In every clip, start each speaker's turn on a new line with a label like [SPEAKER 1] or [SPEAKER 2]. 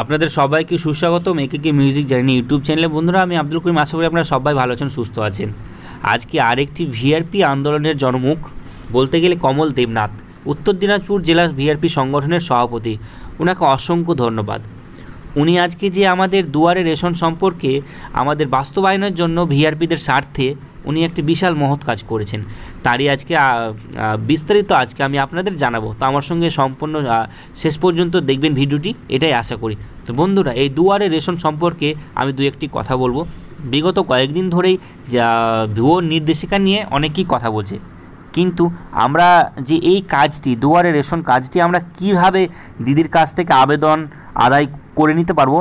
[SPEAKER 1] আপনাদের সবাইকে সুস্বাগতম। একে মিউজিক জার্নি ইউটিউব চ্যানেলে বন্ধুরা, আমি আব্দুল করিম। আশা করি আপনারা সবাই ভালো আছেন, সুস্থ আছেন। আজকে আরেকটি ভিআরপি আন্দোলনের জনমুখ। বলতে গেলে কমল দেবনাথ, উত্তর দিনাজপুর জেলা ভিআরপি সংগঠনের সভাপতি। ওনাকে অসংখ্য ধন্যবাদ। উনি আজকে যে আমাদের দুয়ারে রেশন সম্পর্কে আমাদের বাস্তবায়নের জন্য ভিআরপিদের স্বার্থে উনি একটি বিশাল মহৎ কাজ করেছেন। তারই আজকে বিস্তারিত আজকে আমি আপনাদের জানাব। তো আমার সঙ্গে সম্পূর্ণ শেষ পর্যন্ত দেখবেন ভিডিওটি, এটাই আশা করি। তো বন্ধুরা, এই দুয়ারে রেশন সম্পর্কে আমি দু একটি কথা বলব। বিগত কয়েকদিন ধরেই ভুয়ো নির্দেশিকা নিয়ে অনেকেই কথা বলছে। কিন্তু আমরা যে এই কাজটি, দুয়ারে রেশন কাজটি, আমরা কীভাবে দিদির কাছ থেকে আবেদন আদায় করে নিতে পারব,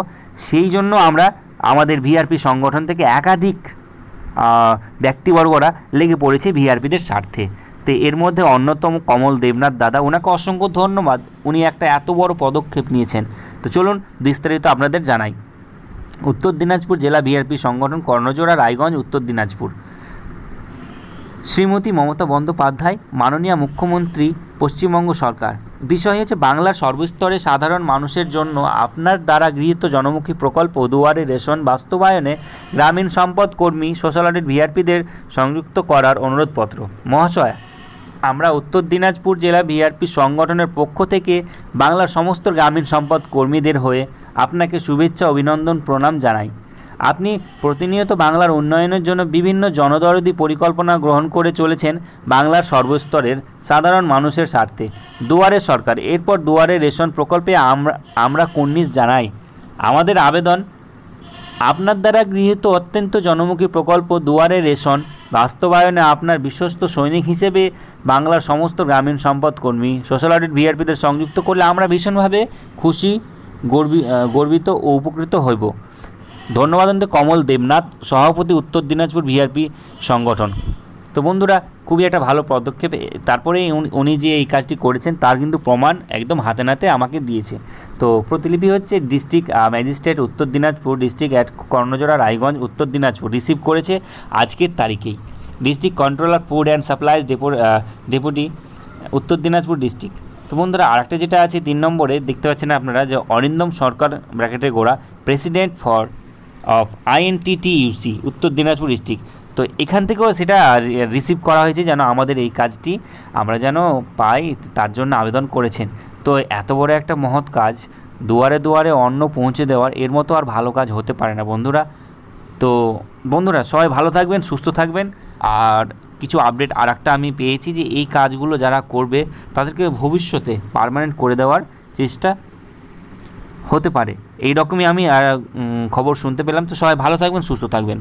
[SPEAKER 1] সেই জন্য আমরা আমাদের ভিআরপি সংগঠন থেকে একাধিক ব্যক্তিবর্গরা লেগে পড়েছে ভিআরপিদের স্বার্থে। তো এর মধ্যে অন্যতম কমল দেবনাথ দাদা ওনাকে অসংখ্য ধন্যবাদ। উনি একটা এত বড় পদক্ষেপ নিয়েছেন। তো চলুন বিস্তারিত আপনাদের জানাই। উত্তর দিনাজপুর জেলা ভিআরপি সংগঠন কর্ণজোড়া, রায়গঞ্জ, উত্তর দিনাজপুর। শ্রীমতী মমতা বন্দ্যোপাধ্যায়, মাননীয় মুখ্যমন্ত্রী পশ্চিমবঙ্গ সরকার। বিষয় হচ্ছে বাংলার সর্বস্তরে সাধারণ মানুষের জন্য আপনার দ্বারা গৃহীত জনমুখী প্রকল্প, দুয়ারে রেশন, বাস্তবায়নে গ্রামীণ সম্পদ কর্মী, সোশ্যাল অডিট ভিআরপিদের সংযুক্ত করার অনুরোধপত্র। মহাশয়, আমরা উত্তর দিনাজপুর জেলা ভিআরপি সংগঠনের পক্ষ থেকে বাংলার সমস্ত গ্রামীণ সম্পদ কর্মীদের হয়ে আপনাকে শুভেচ্ছা, অভিনন্দন, প্রণাম জানাই। আপনি প্রতিনিয়ত বাংলার উন্নয়নের জন্য বিভিন্ন জনদরদি পরিকল্পনা গ্রহণ করে চলেছেন বাংলার সর্বস্তরের সাধারণ মানুষের স্বার্থে। দুয়ারে সরকার, এরপর দুয়ারে রেশন প্রকল্পে আমরা আমরা কর্নিশ জানাই। আমাদের আবেদন, আপনার দ্বারা গৃহীত অত্যন্ত জনমুখী প্রকল্প দুয়ারে রেশন বাস্তবায়নে আপনার বিশ্বস্ত সৈনিক হিসেবে বাংলার সমস্ত গ্রামীণ সম্পদ কর্মী, সোশ্যাল অডিট ভিআরপিদের সংযুক্ত করলে আমরা ভীষণভাবে খুশি, গর্বি গর্বিত ও উপকৃত হইব। ধন্যবাদ কমল দেবনাথ, সভাপতি উত্তর দিনাজপুর ভিআরপি সংগঠন। তো বন্ধুরা, খুবই একটা ভালো পদক্ষেপ তারপরে উনি- যে এই কাজটি করেছেন, তার কিন্তু প্রমাণ একদম হাতে নাতে আমাকে দিয়েছে। তো প্রতিলিপি হচ্ছে district magistrate Uttar Dinajpur, district at Karnajora, Raiganj, Uttar Dinajpur. Receive করেছে আজকের তারিখেই। District controller, food and supplies depot deputy, Uttar Dinajpur district. তো বন্ধুরা, আরেকটা যেটা আছে তিন নম্বরে, দেখতে পাচ্ছেন আপনারা যে অরিন্দম সরকার ব্র্যাকেটে গোড়া, প্রেসিডেন্ট ফর অফ আইএনটিটিইউসি উত্তর দিনাজপুর ডিস্ট্রিক্ট তো এখান থেকেও সেটা রিসিভ করা হয়েছে যেন আমাদের এই কাজটি আমরা যেন পাই, তার জন্য আবেদন করেছেন। তো এত বড় একটা মহৎ কাজ, দুয়ারে দুয়ারে অন্ন পৌঁছে দেওয়ার, এর মতো আর ভালো কাজ হতে পারে না বন্ধুরা। তো বন্ধুরা, সবাই ভালো থাকবেন, সুস্থ থাকবেন। আর কিছু আপডেট আর একটা আমি পেয়েছি যে এই কাজগুলো যারা করবে, তাদেরকে ভবিষ্যতে পার্মানেন্ট করে দেওয়ার চেষ্টা হতে পারে। এই রকমই আমি খবর শুনতে পেলাম। তো সবাই ভালো থাকবেন সুস্থ থাকবেন।